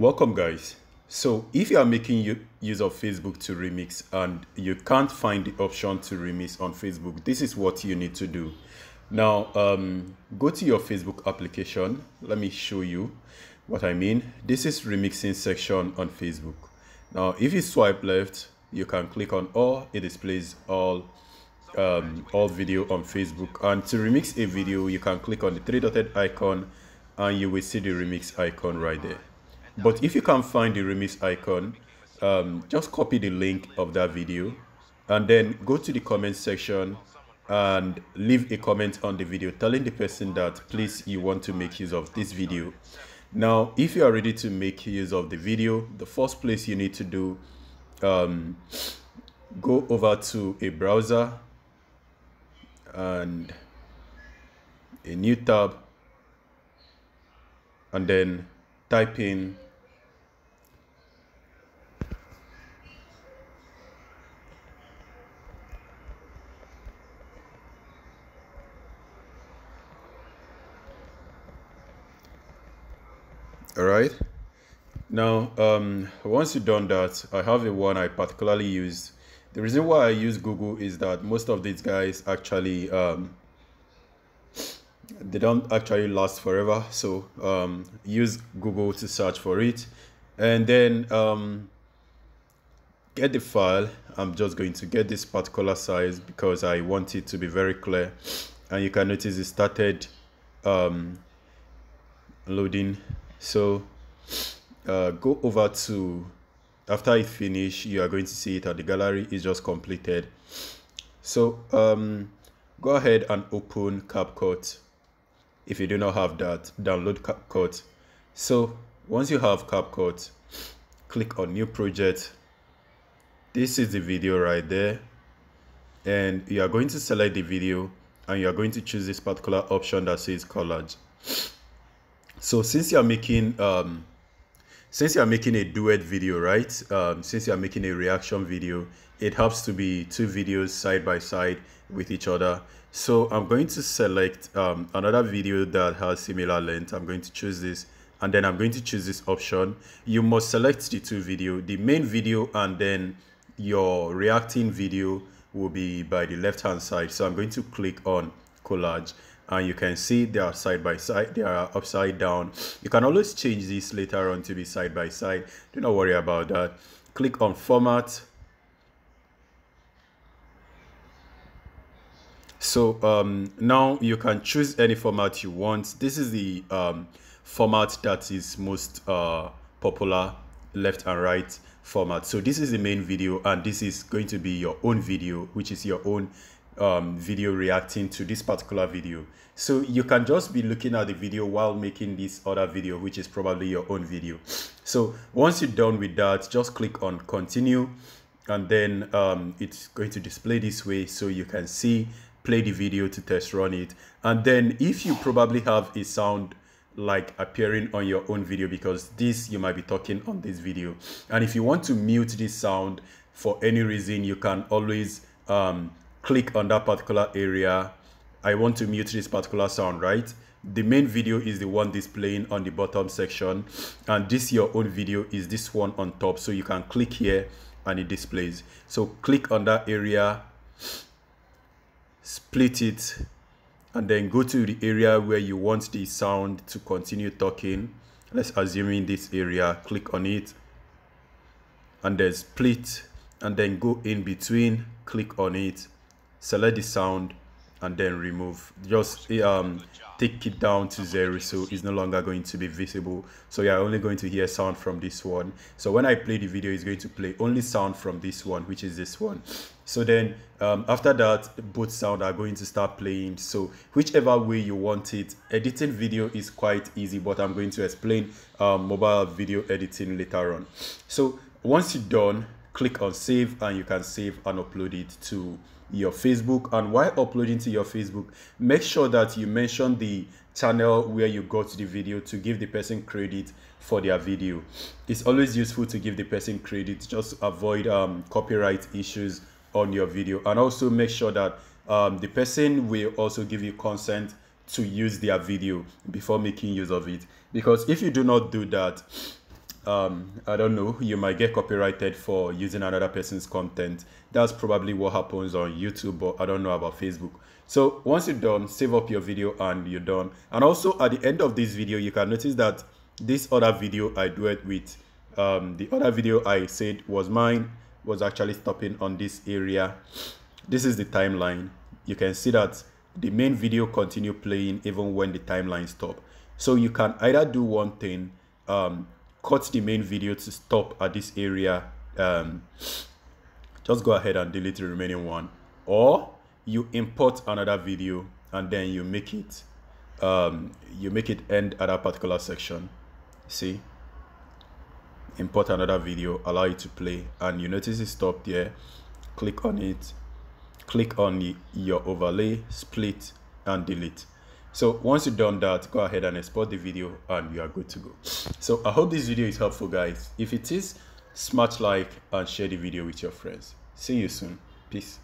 Welcome guys. So if you are making use of Facebook to remix and you can't find the option to remix on Facebook, this is what you need to do. Now um, go to your Facebook application. Let me show you what I mean. This is remixing section on Facebook. Now if you swipe left, you can click on all, it displays all um, all video on Facebook. And to remix a video, you can click on the three dotted icon and you will see the remix icon right there. But if you can't find the remix icon, um, just copy the link of that video and then go to the comment section and leave a comment on the video telling the person that please you want to make use of this video. Now, if you are ready to make use of the video, the first place you need to do, um, go over to a browser and a new tab and then type in all right? Now um once you've done that i have a one i particularly use. The reason why i use google is that most of these guys actually um they don't actually last forever. So um use google to search for it. And then um get the file. I'm just going to get this particular size because i want it to be very clear. And you can notice it started um loading so uh, go over to after it finish you are going to see it at the gallery is just completed. So um, go ahead and open CapCut. If you do not have that download CapCut. So once you have CapCut click on new project. This is the video right there. And you are going to select the video and you are going to choose this particular option that says collage so since you're making um since you're making a duet video right um, since you're making a reaction video it helps to be two videos side by side with each other. So i'm going to select um, another video that has similar length. I'm going to choose this and then i'm going to choose this option. You must select the two video the main video and then your reacting video will be by the left hand side. So i'm going to click on collage and you can see they are side by side they are upside down. You can always change this later on to be side by side. Do not worry about that. Click on format. So um, now you can choose any format you want. This is the um, format that is most uh, popular left and right format. So this is the main video and this is going to be your own video which is your own um, video reacting to this particular video. So you can just be looking at the video while making this other video, which is probably your own video. So once you're done with that, just click on continue and then um, it's going to display this way so you can see, play the video to test run it. And then if you probably have a sound like appearing on your own video because this you might be talking on this video and if you want to mute this sound for any reason you can always um, click on that particular area. I want to mute this particular sound right? The main video is the one displaying on the bottom section. And this your own video is this one on top. So you can click here and it displays. So click on that area split it and then go to the area where you want the sound to continue talking. Let's assume in this area click on it and then split and then go in between click on it select the sound and then remove. Just um take it down to zero so it's no longer going to be visible. So you're only going to hear sound from this one. So when i play the video it's going to play only sound from this one which is this one. So then um, after that both sound are going to start playing. So whichever way you want it editing video is quite easy but i'm going to explain um, mobile video editing later on. So once you're done click on save and you can save and upload it to your Facebook and while uploading to your Facebook make sure that you mention the channel where you got the video to give the person credit for their video. It's always useful to give the person credit. Just avoid um, copyright issues on your video. And also make sure that um, the person will also give you consent to use their video before making use of it. Because if you do not do that um, I don't know, you might get copyrighted for using another person's content. That's probably what happens on YouTube, but I don't know about Facebook. So once you're done, save up your video and you're done. And also at the end of this video, you can notice that this other video I do it with, um, the other video I said was mine, was actually stopping on this area. This is the timeline. You can see that the main video continue playing even when the timeline stop. So you can either do one thing, um, cut the main video to stop at this area um, just go ahead and delete the remaining one. Or you import another video and then you make it um, you make it end at a particular section. See? Import another video allow it to play and you notice it stopped there. Click on it. Click on the, your overlay split and delete so once you've done that, go ahead and export the video and you are good to go. So I hope this video is helpful guys. If it is, smash like and share the video with your friends. See you soon. Peace.